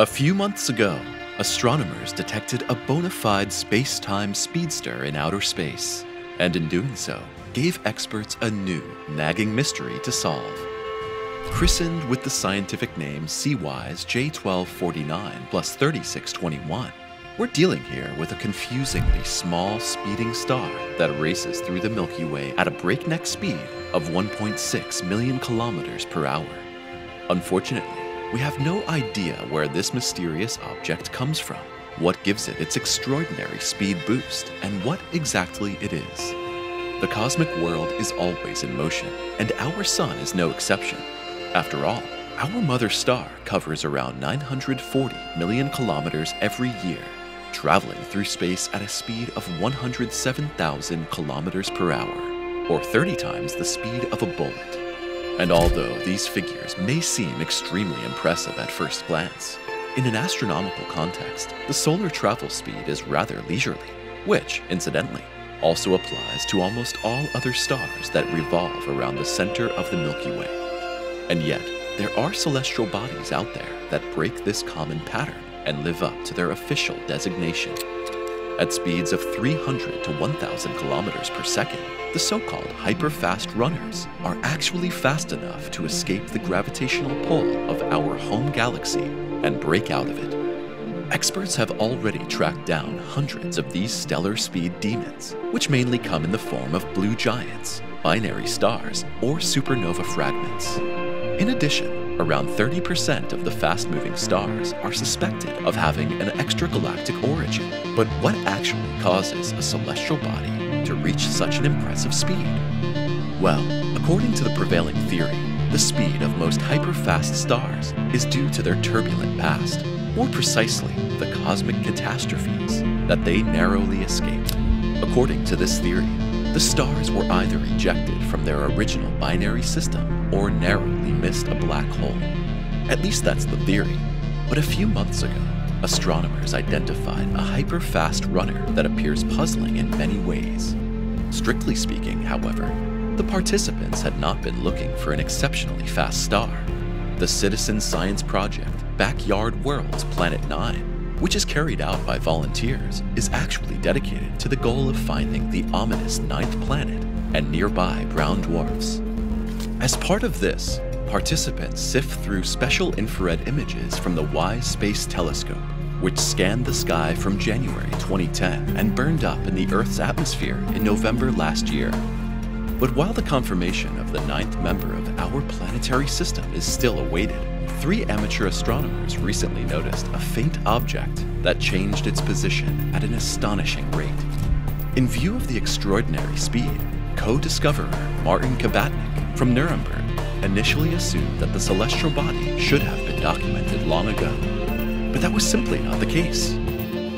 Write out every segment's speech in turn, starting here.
A few months ago, astronomers detected a bona fide space time speedster in outer space, and in doing so, gave experts a new, nagging mystery to solve. Christened with the scientific name CWISE J1249 plus 3621, we're dealing here with a confusingly small speeding star that races through the Milky Way at a breakneck speed of 1.6 million kilometers per hour. Unfortunately, we have no idea where this mysterious object comes from, what gives it its extraordinary speed boost, and what exactly it is. The cosmic world is always in motion, and our sun is no exception. After all, our mother star covers around 940 million kilometers every year, traveling through space at a speed of 107,000 kilometers per hour, or 30 times the speed of a bullet. And although these figures may seem extremely impressive at first glance, in an astronomical context, the solar travel speed is rather leisurely, which, incidentally, also applies to almost all other stars that revolve around the center of the Milky Way. And yet, there are celestial bodies out there that break this common pattern and live up to their official designation. At speeds of 300 to 1,000 kilometers per second, the so-called hyper-fast runners are actually fast enough to escape the gravitational pull of our home galaxy and break out of it. Experts have already tracked down hundreds of these stellar speed demons, which mainly come in the form of blue giants, binary stars, or supernova fragments. In addition, around 30% of the fast-moving stars are suspected of having an extragalactic origin. But what actually causes a celestial body to reach such an impressive speed? Well, according to the prevailing theory, the speed of most hyper-fast stars is due to their turbulent past, more precisely, the cosmic catastrophes that they narrowly escaped. According to this theory, the stars were either ejected from their original binary system or narrowly missed a black hole. At least that's the theory. But a few months ago, astronomers identified a hyper-fast runner that appears puzzling in many ways. Strictly speaking, however, the participants had not been looking for an exceptionally fast star. The citizen science project, Backyard Worlds Planet 9, which is carried out by volunteers, is actually dedicated to the goal of finding the ominous ninth planet and nearby brown dwarfs. As part of this, participants sift through special infrared images from the WISE Space Telescope, which scanned the sky from January 2010 and burned up in the Earth's atmosphere in November last year. But while the confirmation of the ninth member of our planetary system is still awaited, three amateur astronomers recently noticed a faint object that changed its position at an astonishing rate. In view of the extraordinary speed, co-discoverer Martin Kabatnik from Nuremberg initially assumed that the celestial body should have been documented long ago. But that was simply not the case.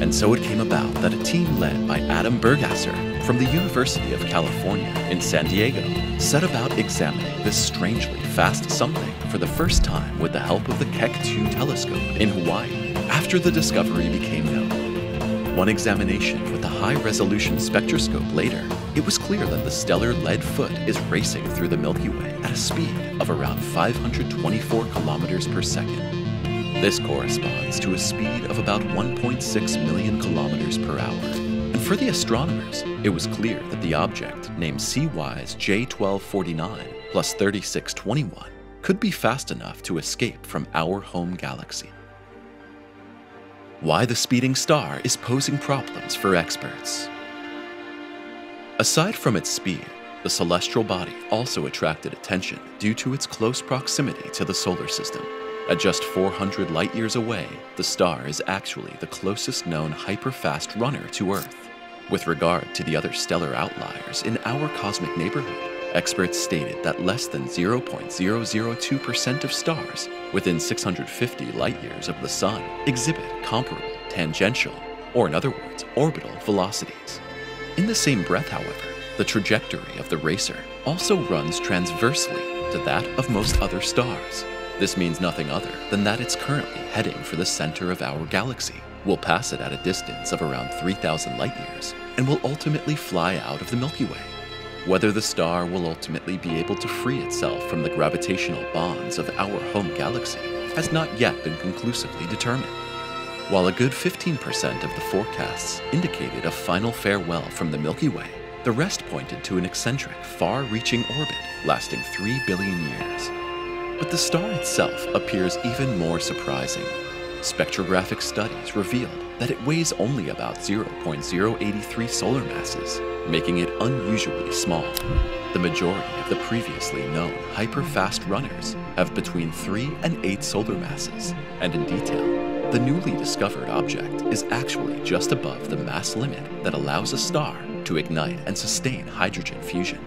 And so it came about that a team led by Adam Burgasser from the University of California in San Diego set about examining this strangely fast something for the first time with the help of the Keck 2 telescope in Hawaii after the discovery became known. One examination with a high-resolution spectroscope later, it was clear that the stellar lead foot is racing through the Milky Way at a speed of around 524 kilometers per second. This corresponds to a speed of about 1.6 million kilometers per hour. For the astronomers, it was clear that the object, named CWISE J1249 plus 3621, could be fast enough to escape from our home galaxy. Why the speeding star is posing problems for experts. Aside from its speed, the celestial body also attracted attention due to its close proximity to the solar system. At just 400 light years away, the star is actually the closest known hyper-fast runner to Earth. With regard to the other stellar outliers in our cosmic neighborhood, experts stated that less than 0.002% of stars within 650 light years of the Sun exhibit comparable tangential, or in other words, orbital velocities. In the same breath, however, the trajectory of the racer also runs transversely to that of most other stars, this means nothing other than that it's currently heading for the center of our galaxy. We'll pass it at a distance of around 3,000 light years and will ultimately fly out of the Milky Way. Whether the star will ultimately be able to free itself from the gravitational bonds of our home galaxy has not yet been conclusively determined. While a good 15% of the forecasts indicated a final farewell from the Milky Way, the rest pointed to an eccentric, far reaching orbit lasting 3 billion years. But the star itself appears even more surprising. Spectrographic studies revealed that it weighs only about 0.083 solar masses, making it unusually small. The majority of the previously known hyperfast runners have between 3 and 8 solar masses, and in detail, the newly discovered object is actually just above the mass limit that allows a star to ignite and sustain hydrogen fusion.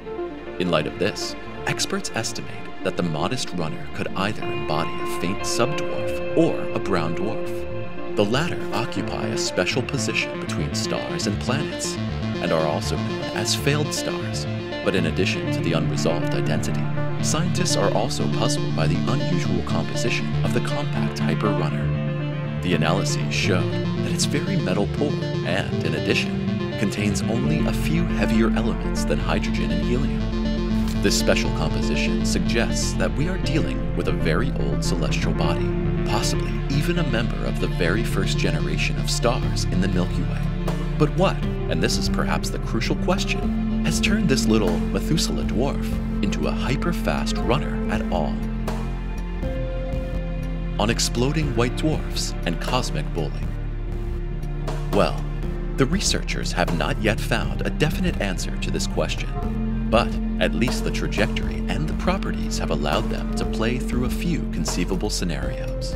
In light of this, experts estimate that the modest runner could either embody a faint subdwarf or a brown dwarf. The latter occupy a special position between stars and planets and are also known as failed stars. But in addition to the unresolved identity, scientists are also puzzled by the unusual composition of the compact hyperrunner. The analyses showed that it's very metal poor and, in addition, contains only a few heavier elements than hydrogen and helium. This special composition suggests that we are dealing with a very old celestial body, possibly even a member of the very first generation of stars in the Milky Way. But what, and this is perhaps the crucial question, has turned this little Methuselah dwarf into a hyper-fast runner at all? On exploding white dwarfs and cosmic bowling. Well, the researchers have not yet found a definite answer to this question, but at least the trajectory and the properties have allowed them to play through a few conceivable scenarios.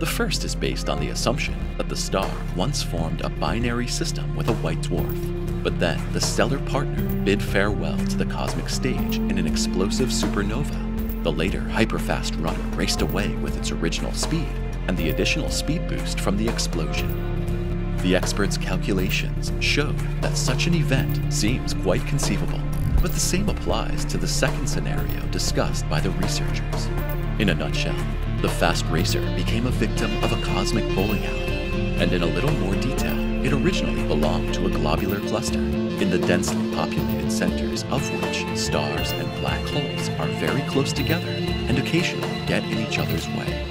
The first is based on the assumption that the star once formed a binary system with a white dwarf, but then the stellar partner bid farewell to the cosmic stage in an explosive supernova. The later hyperfast runner raced away with its original speed and the additional speed boost from the explosion. The experts' calculations showed that such an event seems quite conceivable, but the same applies to the second scenario discussed by the researchers. In a nutshell, the fast racer became a victim of a cosmic bowling alley, and in a little more detail, it originally belonged to a globular cluster, in the densely populated centers of which stars and black holes are very close together and occasionally get in each other's way.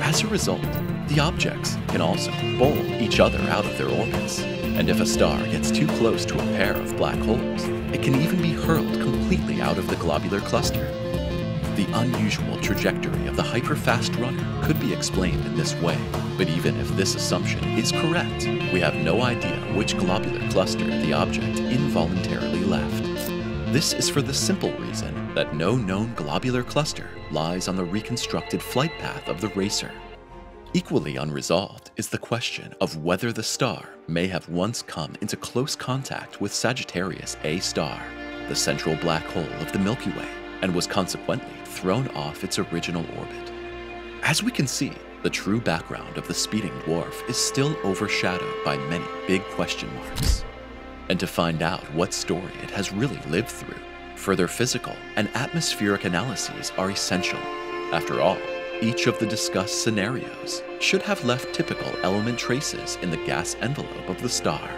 As a result, the objects can also bowl each other out of their orbits, and if a star gets too close to a pair of black holes, it can even be hurled completely out of the globular cluster. The unusual trajectory of the hyperfast runner could be explained in this way, but even if this assumption is correct, we have no idea which globular cluster the object involuntarily left. This is for the simple reason that no known globular cluster lies on the reconstructed flight path of the racer. Equally unresolved is the question of whether the star may have once come into close contact with Sagittarius A star, the central black hole of the Milky Way, and was consequently thrown off its original orbit. As we can see, the true background of the speeding dwarf is still overshadowed by many big question marks. And to find out what story it has really lived through, further physical and atmospheric analyses are essential. After all, each of the discussed scenarios should have left typical element traces in the gas envelope of the star.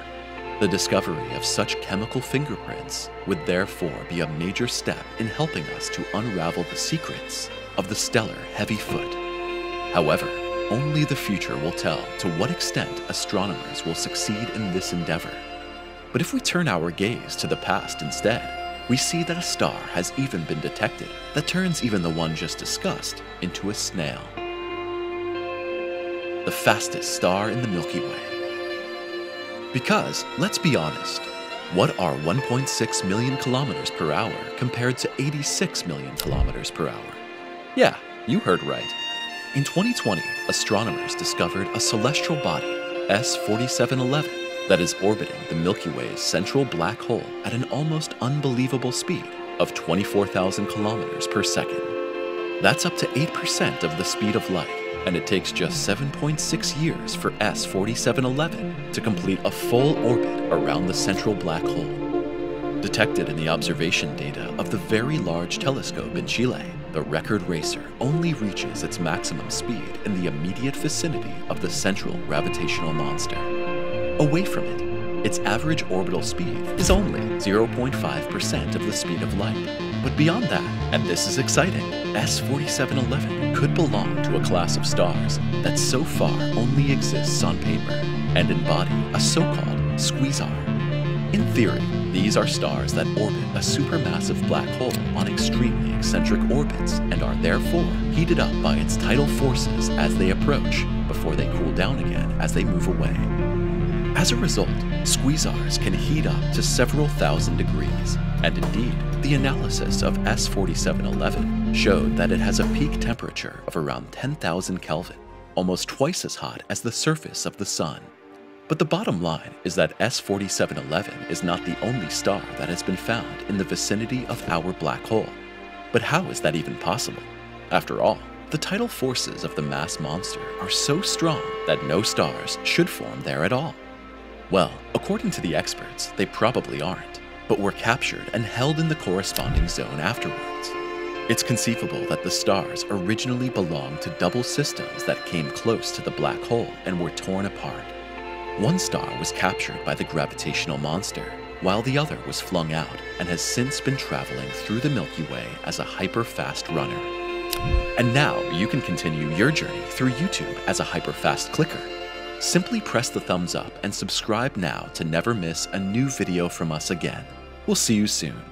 The discovery of such chemical fingerprints would therefore be a major step in helping us to unravel the secrets of the stellar heavy foot. However, only the future will tell to what extent astronomers will succeed in this endeavor. But if we turn our gaze to the past instead, we see that a star has even been detected that turns even the one just discussed into a snail. The fastest star in the Milky Way. Because, let's be honest, what are 1.6 million kilometers per hour compared to 86 million kilometers per hour? Yeah, you heard right. In 2020, astronomers discovered a celestial body, S4711, that is orbiting the Milky Way's central black hole at an almost unbelievable speed of 24,000 kilometers per second. That's up to 8% of the speed of light, and it takes just 7.6 years for S4711 to complete a full orbit around the central black hole. Detected in the observation data of the Very Large Telescope in Chile, the Record Racer only reaches its maximum speed in the immediate vicinity of the central gravitational monster. Away from it, its average orbital speed is only 0.5% of the speed of light. But beyond that, and this is exciting, S4711 could belong to a class of stars that so far only exists on paper and embody a so-called squeezar. In theory, these are stars that orbit a supermassive black hole on extremely eccentric orbits and are therefore heated up by its tidal forces as they approach before they cool down again as they move away. As a result, squeezars can heat up to several thousand degrees, and indeed, the analysis of S4711 showed that it has a peak temperature of around 10,000 Kelvin, almost twice as hot as the surface of the Sun. But the bottom line is that S4711 is not the only star that has been found in the vicinity of our black hole. But how is that even possible? After all, the tidal forces of the mass monster are so strong that no stars should form there at all. Well, according to the experts, they probably aren't, but were captured and held in the corresponding zone afterwards. It's conceivable that the stars originally belonged to double systems that came close to the black hole and were torn apart. One star was captured by the gravitational monster, while the other was flung out and has since been traveling through the Milky Way as a hyper-fast runner. And now you can continue your journey through YouTube as a hyper-fast clicker Simply press the thumbs up and subscribe now to never miss a new video from us again. We'll see you soon.